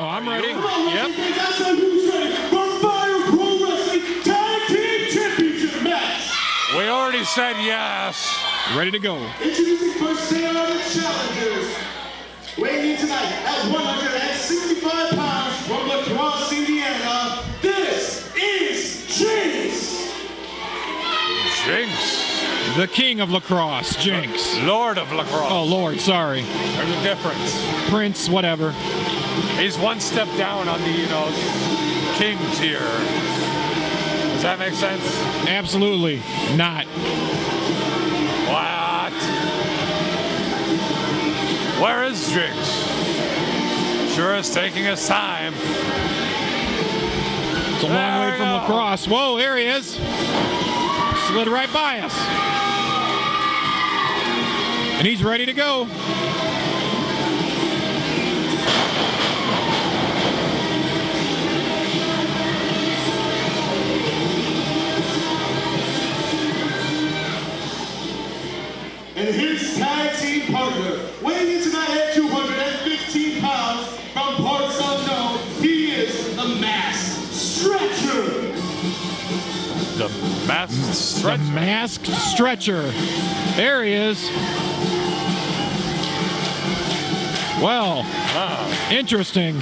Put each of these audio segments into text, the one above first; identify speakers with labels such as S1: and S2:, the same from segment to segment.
S1: Oh, I'm ready.
S2: Come on,
S1: Yep.
S2: ladies and gentlemen, that's who's ready for Fire Pro Wrestling Tag Team Championship match.
S3: We already said yes.
S1: Ready to go.
S2: Introducing first day of the challengers. Weighing in tonight at 165 pounds from La Crosse, Indiana, this is Jynx.
S3: Jynx.
S1: The king of lacrosse, Jynx.
S3: Lord of lacrosse.
S1: Oh, Lord, sorry.
S3: There's a difference.
S1: Prince, whatever.
S3: He's one step down on the, you know, king tier. Does that make sense?
S1: Absolutely not.
S3: What? Where is Jynx? Sure is taking his time.
S1: It's a long
S3: There
S1: way from
S3: go.
S1: lacrosse. Whoa, here he is. Slid right by us. And he's ready to go.
S2: And his tag team partner, weighing in tonight at 215 pounds from parts unknown, he is the Mass Stretcher.
S3: The masked
S1: The
S3: stretch.
S1: masked stretcher. There he is. Well, interesting.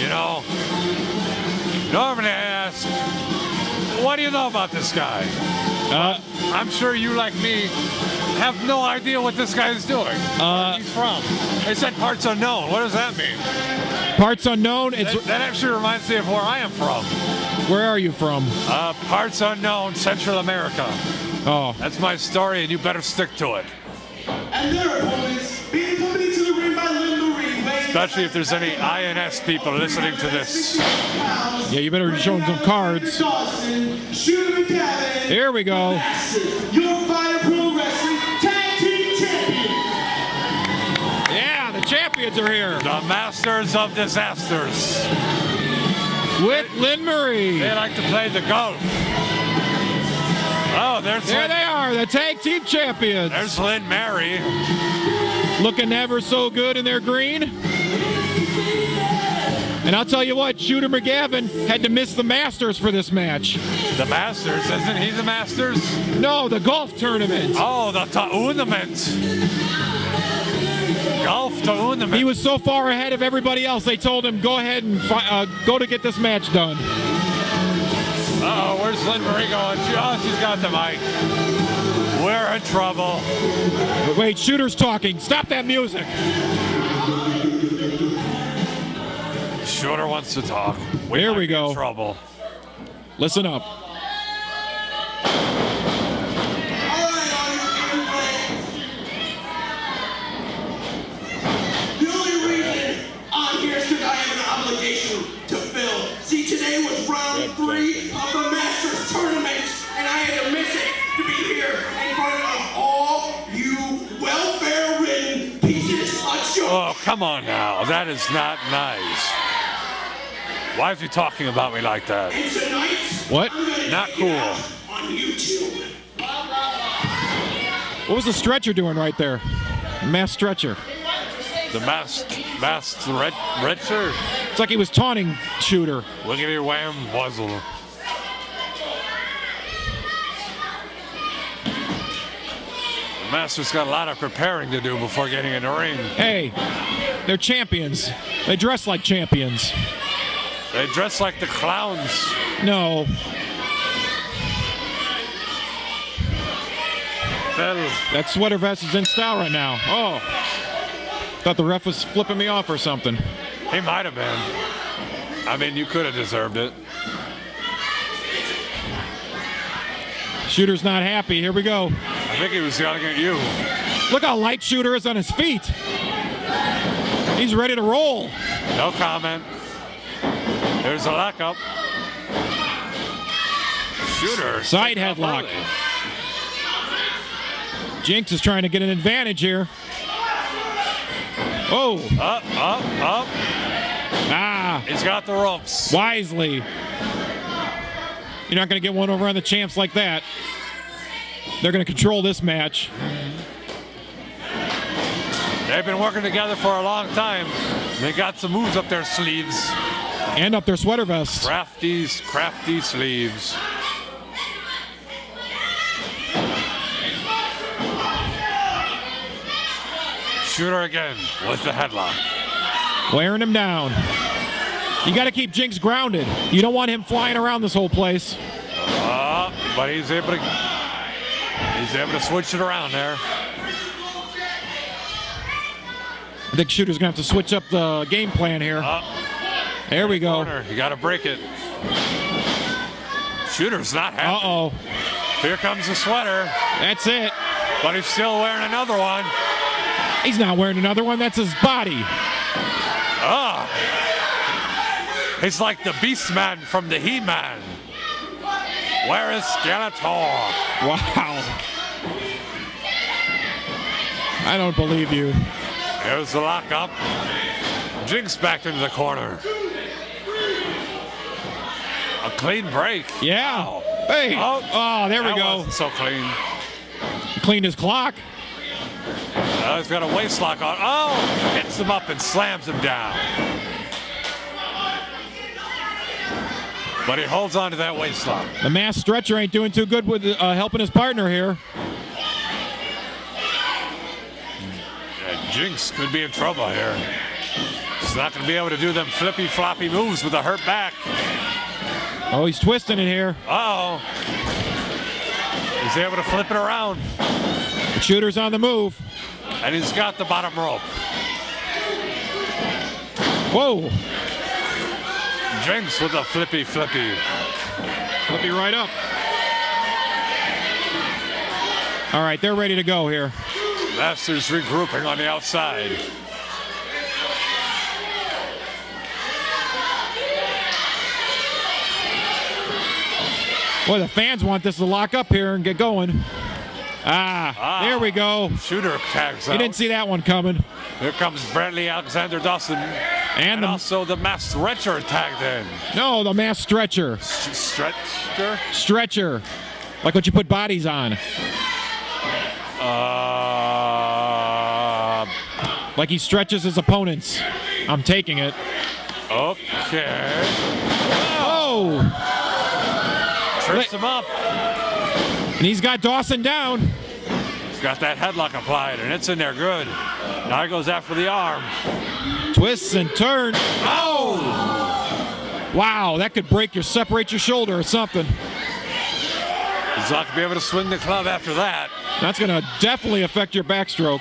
S3: You know, normally I ask, what do you know about this guy?
S1: Uh,
S3: I'm sure you, like me, have no idea what this guy is doing.
S1: Uh,
S3: Where he's from. They said parts unknown. What does that mean?
S1: parts unknown. It's
S3: That, that actually reminds me of where I am from.
S1: where are you from?
S3: Uh, parts unknown, Central America.
S1: Oh,
S3: That's my story, and you better stick to it.
S2: And their opponents, being accompanied to the ring by Lynn Marie,
S3: Especially if there's any INS people listening to this.
S1: yeah. You better show him some cards.
S2: Dawson,
S1: Here we go.
S2: Masters, your Fire Pro Wrestling Tag Team Champion.
S1: Yeah, the champions are here
S3: The Masters of Disasters.
S1: with Lynn Marie.
S3: They like to play the golf. Oh, there's
S1: There
S3: Lynn,
S1: they are, the tag team champions.
S3: there's Lynn Marie.
S1: Looking ever so good in their green. And I'll tell you what, Shooter McGavin had to miss the Masters for this match.
S3: The Masters, isn't he the Masters?
S1: No, the golf tournament.
S3: Oh, the tournament. Golf tournament.
S1: He was so far ahead of everybody else, they told him, go ahead and uh, go to get this match done.
S3: Oh, where's Lynn Marie going? She, oh, she's got the mic. We're in trouble.
S1: Wait, Shooter's talking. Stop that music.
S3: Shooter wants to talk.
S1: There we
S3: be in
S1: go.
S3: Trouble.
S1: Listen up.
S3: Come on now. That is not nice. Why is he talking about me like that?
S1: What?
S3: Not cool.
S1: What was the stretcher doing right there? Mass stretcher.
S3: The masked, masked red, red shirt.
S1: It's like he was taunting Shooter.
S3: Wiggity wham wuzzle. The Master's got a lot of preparing to do before getting in the ring.
S1: Hey, they're champions. They dress like champions.
S3: They dress like the clowns.
S1: No,
S3: Phil.
S1: that sweater vest is in style right now. Oh, thought the ref was flipping me off or something.
S3: He might have been. I mean, you could have deserved it.
S1: Shooter's not happy. Here we go.
S3: I think he was yelling at you.
S1: Look how light Shooter is on his feet. He's ready to roll.
S3: No comment. There's a lockup. Shooter.
S1: Side headlock. Jynx is trying to get an advantage here. Oh,
S3: Up, up, up.
S1: ah,
S3: He's got the ropes.
S1: wisely. You're not going to get one over on the champs like that. They're going to control this match.
S3: They've been working together for a long time. They got some moves up their sleeves.
S1: And up their sweater vests.
S3: Crafty, crafty sleeves. Shooter again with the headlock.
S1: Wearing him down. You got to keep Jynx grounded. You don't want him flying around this whole place.
S3: Uh, but he's able to he's able to switch it around there.
S1: I think Shooter's going to have to switch up the game plan here.
S3: Uh,
S1: there we go.
S3: corner. You got to break it. Shooter's not happy.
S1: Uh-oh.
S3: Here comes the sweater,
S1: That's it.
S3: but he's still wearing another one.
S1: He's not wearing another one. That's his body.
S3: Ah. He's like the Beast Man from the He-Man. Where is Skeletor?
S1: Wow. I don't believe you.
S3: Here's the lockup. Jynx back into the corner. A clean break.
S1: Yeah.
S3: Wow.
S1: Hey.
S3: Oh.
S1: Oh, there we go.
S3: so clean.
S1: Cleaned his clock.
S3: Uh, he's got a waist lock on. Oh, hits him up and slams him down. But he holds on to that waist lock.
S1: The mass stretcher ain't doing too good with uh, helping his partner here.
S3: And Jynx could be in trouble here. He's not going to be able to do them flippy floppy moves with a hurt back.
S1: Oh, he's twisting it here.
S3: Uh oh. He's able to flip it around.
S1: The shooter's on the move.
S3: And he's got the bottom rope.
S1: Whoa.
S3: Jynx with a flippy flippy.
S1: Flippy right up. All right, they're ready to go here.
S3: Masters regrouping on the outside.
S1: Boy, the fans want this to lock up here and get going. Ah,
S3: Ah.
S1: there we go.
S3: Shooter tags
S1: You
S3: out.
S1: didn't see that one coming.
S3: Here comes Bradley Alexander Dawson.
S1: And
S3: And
S1: the,
S3: also the mass stretcher tagged in.
S1: no, the mass stretcher.
S3: S- Stretcher?
S1: Stretcher. Like what you put bodies on.
S3: Uh,
S1: Like he stretches his opponents. I'm taking it.
S3: okay.
S1: Oh!
S3: Trips him up.
S1: And he's got Dawson down.
S3: He's got that headlock applied, and it's in there good. Now he goes after the arm.
S1: Twists and turns. Oh! Wow, that could break your, separate your shoulder or something.
S3: He's not going to be able to swing the club after that.
S1: That's going to definitely affect your backstroke.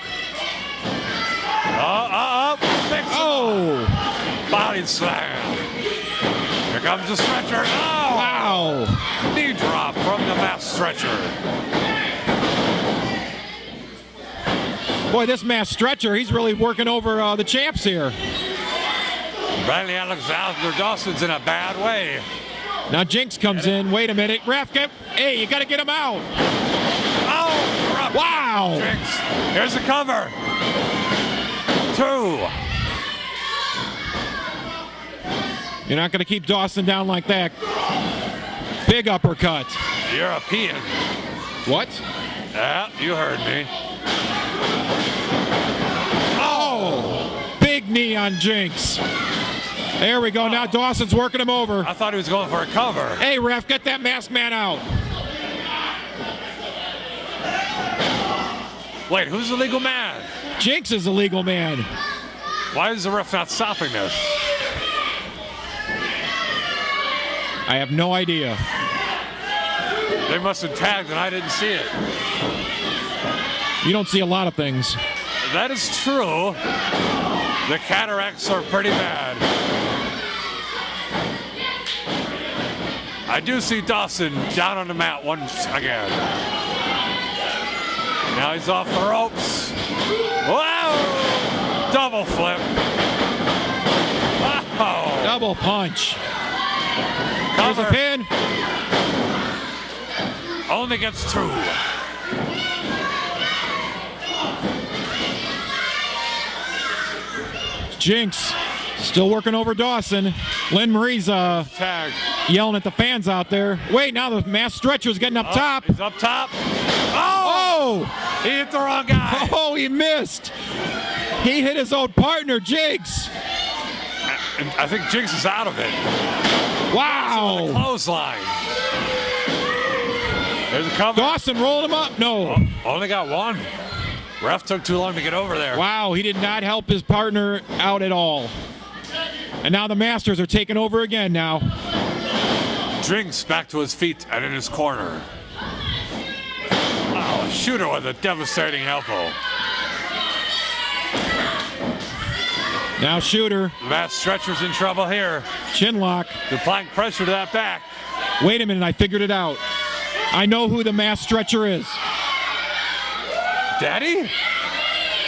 S3: Body slam. Here comes the stretcher. Oh!
S1: Wow!
S3: Knee drop from the mass stretcher.
S1: Boy, this mass stretcher, he's really working over uh, the champs here.
S3: Bradley Alexander Dawson's in a bad way.
S1: Now Jynx comes in. Wait a minute. Ref, get, hey, you got to get him out.
S3: Oh!
S1: Wow!
S3: Jynx. Here's the cover. Two.
S1: You're not going to keep Dawson down like that. Big uppercut.
S3: European.
S1: What?
S3: Yeah, you heard me.
S1: Oh! Big knee on Jynx. There we go. Now Dawson's working him over.
S3: I thought he was going for a cover.
S1: Hey, ref, get that masked man out.
S3: Wait, who's the legal man?
S1: Jynx is the legal man.
S3: Why is the ref not stopping this?
S1: I have no idea.
S3: They must have tagged and I didn't see it.
S1: You don't see a lot of things.
S3: That is true. The cataracts are pretty bad. I do see Dawson down on the mat once again. Now he's off the ropes. Wow! Double flip. Wow!
S1: Double punch. There's a pin.
S3: Only gets two.
S1: Jynx still working over Dawson. Lynn Marie's uh,
S3: Tag.
S1: yelling at the fans out there. Wait, now the mass stretcher's getting up
S3: Oh,
S1: top.
S3: He's up top. Oh!
S1: Oh!
S3: He hit the wrong guy.
S1: Oh, he missed. He hit his own partner,
S3: Jynx. I think Jynx is out of it.
S1: Wow.
S3: Clothesline. There's a cover.
S1: Dawson rolled him up. No.
S3: Oh, only got one. Ref took too long to get over there.
S1: Wow, he did not help his partner out at all. And now the Masters are taking over again now.
S3: Drinks back to his feet and in his corner. Oh, shooter with a devastating elbow.
S1: Now Shooter,
S3: Matt Stretcher's in trouble here.
S1: chin lock.
S3: Applying pressure to that back.
S1: Wait a minute, I figured it out. I know who the mass stretcher is.
S3: Daddy?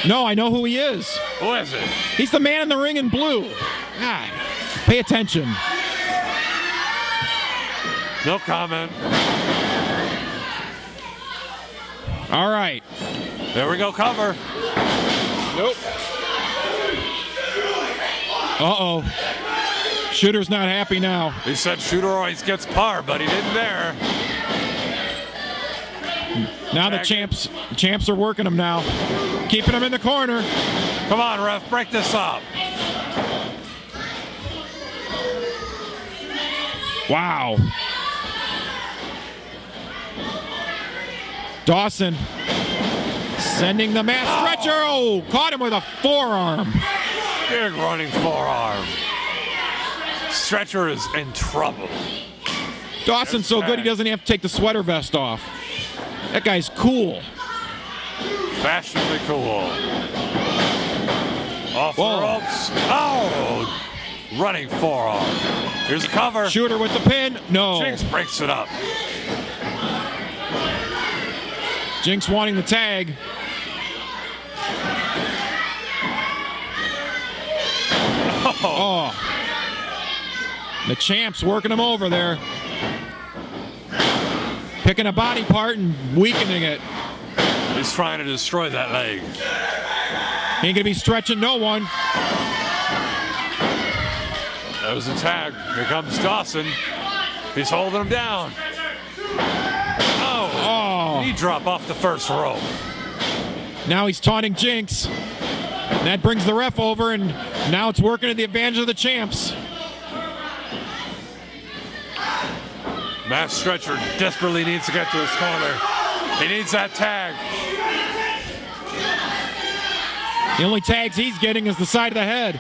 S1: No, I know who he is.
S3: Who is it?
S1: He's the man in the ring in blue. God, pay attention.
S3: No comment.
S1: All right.
S3: There we go, cover.
S1: Nope. Uh oh. Shooter's not happy now.
S3: He said shooter always gets par, but he didn't there.
S1: Now the champs champs are working him now. Keeping him in the corner.
S3: Come on, ref, break this up.
S1: Wow. Dawson sending the mass stretcher. Oh, caught him with a forearm.
S3: Big running forearm. Stretcher is in trouble.
S1: Dawson's so good he doesn't have to take the sweater vest off. That guy's cool.
S3: Fashionably cool. Off the ropes. Oh! Running forearm. Here's the cover.
S1: Shooter with the pin. No.
S3: Jynx breaks it up.
S1: Jynx wanting the tag. Oh. The champ's working him over there. Picking a body part and weakening it.
S3: He's trying to destroy that leg.
S1: Ain't gonna be stretching no one.
S3: That was a tag. Here comes Dawson. He's holding him down. Oh,
S1: Oh.
S3: knee drop off the first rope.
S1: Now he's taunting Jynx. And that brings the ref over, and now it's working to the advantage of the champs.
S3: Matt Stretcher desperately needs to get to his corner. He needs that tag.
S1: The only tags he's getting is the side of the head.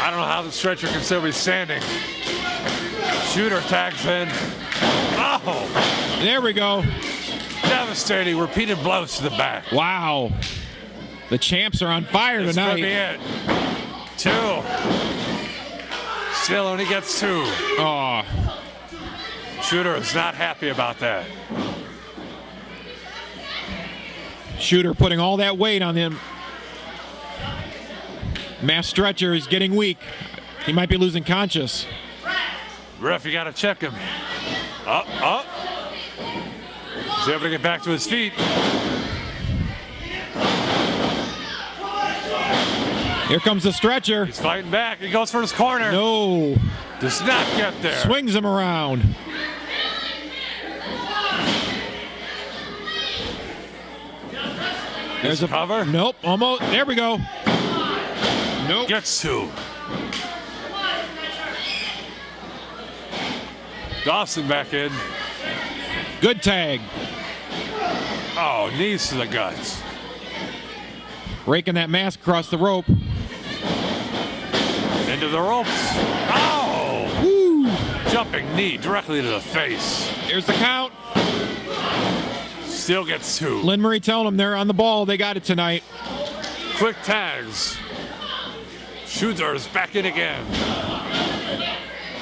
S3: I don't know how the stretcher can still be standing. Shooter tags in. Oh,
S1: There we go.
S3: Devastating. Repeated blows to the back.
S1: Wow. The champs are on fire
S3: This could be it. Two. Still only gets two.
S1: Oh,
S3: Shooter is not happy about that.
S1: Shooter putting all that weight on him. Mass stretcher is getting weak. He might be losing conscious.
S3: Ref, you gotta check him. Up, up. He's able to get back to his feet.
S1: Here comes the stretcher.
S3: He's fighting back. He goes for his corner.
S1: No.
S3: Does not get there.
S1: Swings him around.
S3: There's a cover.
S1: Nope. Almost. There we go. Nope.
S3: Gets two. Dawson back in.
S1: Good tag.
S3: Oh, knees to the guts.
S1: Raking that mask across the rope.
S3: Into the ropes. Oh!
S1: Woo.
S3: Jumping knee directly to the face.
S1: Here's the count.
S3: Still gets two.
S1: Lynn Murray telling them they're on the ball. They got it tonight.
S3: Quick tags. Shooter is back in again.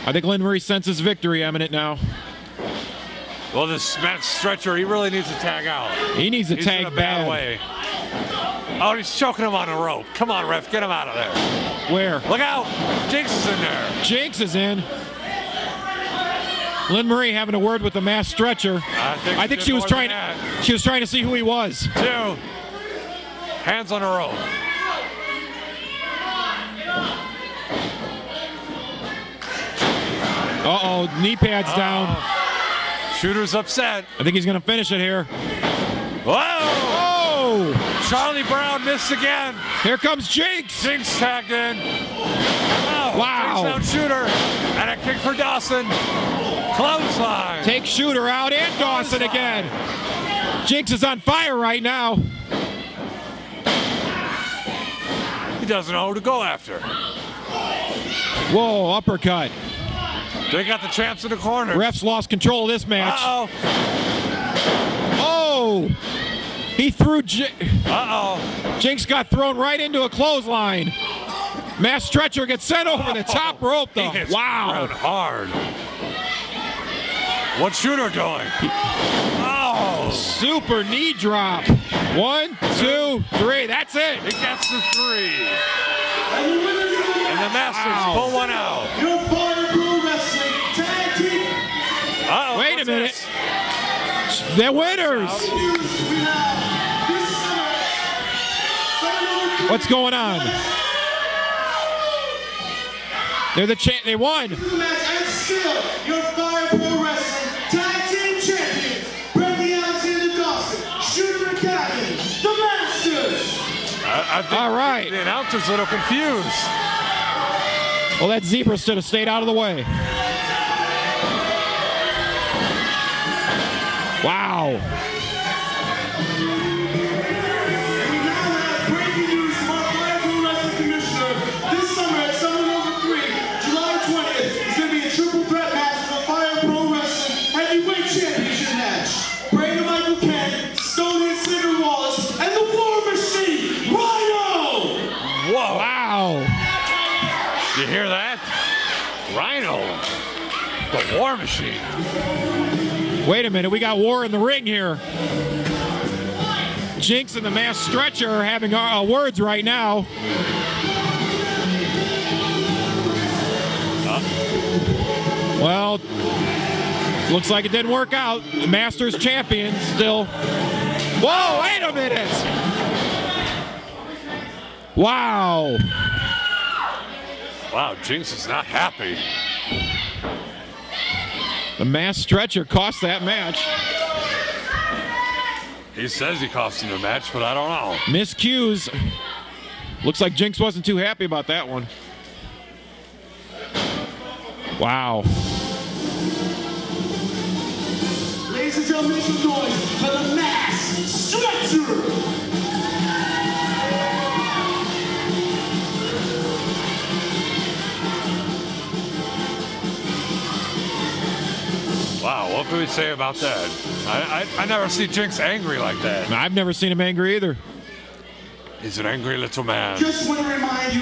S1: I think Lynn Murray senses victory imminent now.
S3: Well, this Matt Stretcher, he really needs to tag out.
S1: He needs to
S3: He's in
S1: tag
S3: a bad way. Oh, he's choking him on a rope. Come on, ref, get him out of there.
S1: Where?
S3: Look out! Jynx is in there.
S1: Jynx is in. Lynn Marie having a word with the mass stretcher.
S3: I think,
S1: I think she was trying. She was trying to see who he was.
S3: Two. Hands on the rope.
S1: Uh oh, knee pads down.
S3: Shooter's upset.
S1: I think he's going to finish it here.
S3: Whoa!
S1: Oh!
S3: Charlie Brown missed again.
S1: Here comes Jynx.
S3: Jynx tagged in. Oh,
S1: Wow.
S3: takes down Shooter. And a kick for Dawson. Clothesline.
S1: Take Shooter out and Dawson again. Jynx is on fire right now.
S3: He doesn't know who to go after.
S1: Whoa, uppercut.
S3: They got the champs in the corner.
S1: Refs lost control of this match.
S3: Uh-oh.
S1: Oh! He threw. J-
S3: Uh-oh.
S1: Jynx got thrown right into a clothesline. Mass stretcher gets sent over the top rope, though. Wow.
S3: Hard. What's Shooter doing? Oh!
S1: Super knee drop. One, two, three. That's it.
S3: He gets the three.
S2: And the winners of the
S3: And the Masters
S1: Wow.
S3: pull one out.
S1: They're winners.
S2: News. We have this summer. Summer number
S1: What's going on? They're the cha- They won.
S2: two match and still your Fire Pro Wrestling Tag Team Champions. Brandy Alexander Dawson, Shooter McCacken, the Masters.
S3: I, I think
S1: All right.
S3: the announcer's a little confused.
S1: Well, that zebra should have stayed out of the way. Wow.
S2: We now have breaking news from Fire Pro Wrestling Commissioner. This summer at Summer Number 3, July 20th, is going to be a triple threat match for the Fire Pro Wrestling Heavyweight Championship match. Brandon Michael Kent, Stone Cinder Wallace, and the War Machine, Rhino!
S3: Whoa.
S1: Wow.
S3: You hear that? Rhino. The War Machine.
S1: Wait a minute. We got war in the ring here. Jynx and the mass stretcher are having uh, words right now. Well, looks like it didn't work out. The Masters champion still. Whoa, wait a minute. Wow.
S3: Wow, Jynx is not happy.
S1: The mass stretcher cost that match.
S3: He says he cost him the match, but I don't know.
S1: Miscues. Looks like Jynx wasn't too happy about that one. Wow.
S2: Ladies and gentlemen, make some noise for the Mass Stretcher!
S3: Wow, what can we say about that? I, I, I never see Jynx angry like that.
S1: I've never seen him angry either.
S3: He's an angry little man.
S2: Just want to remind